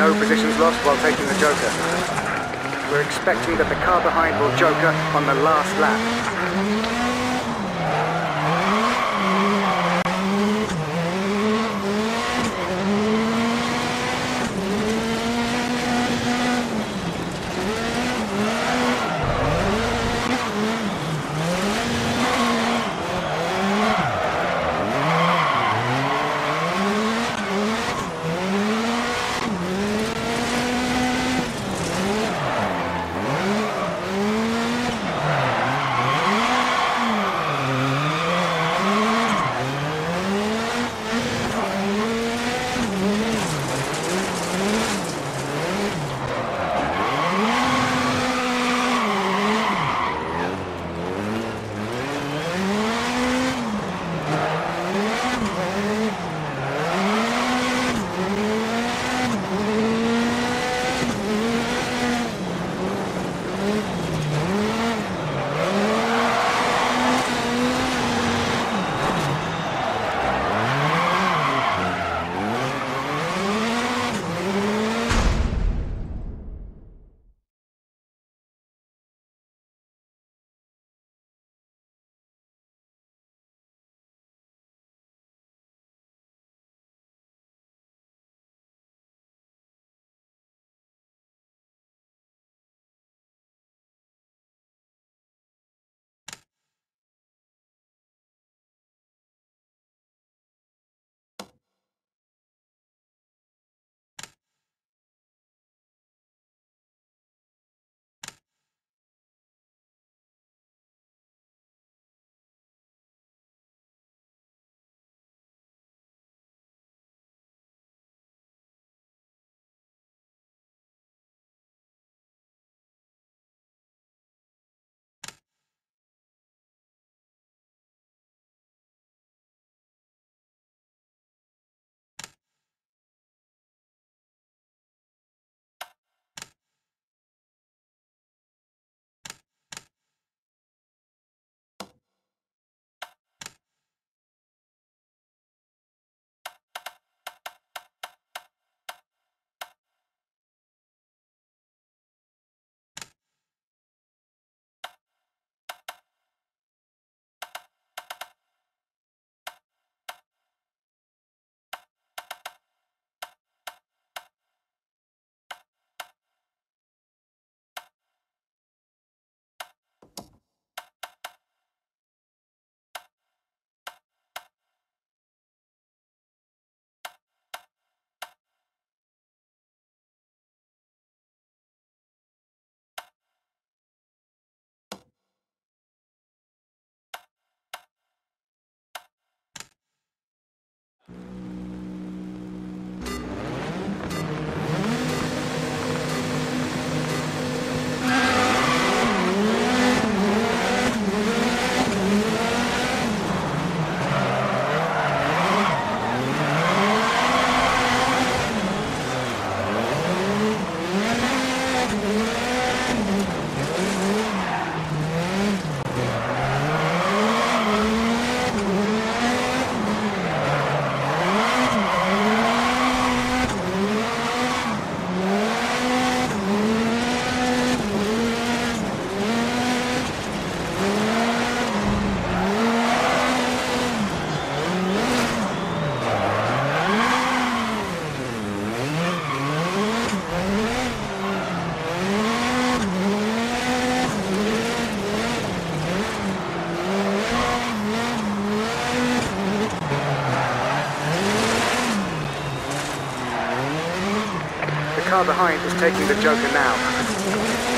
no positions lost while taking the Joker. We're expecting that the car behind will Joker on the last lap. Car behind is taking the Joker now.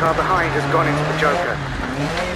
Car behind has gone into the Joker.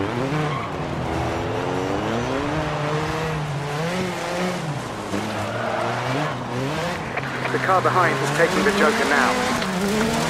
The car behind is taking the Joker now.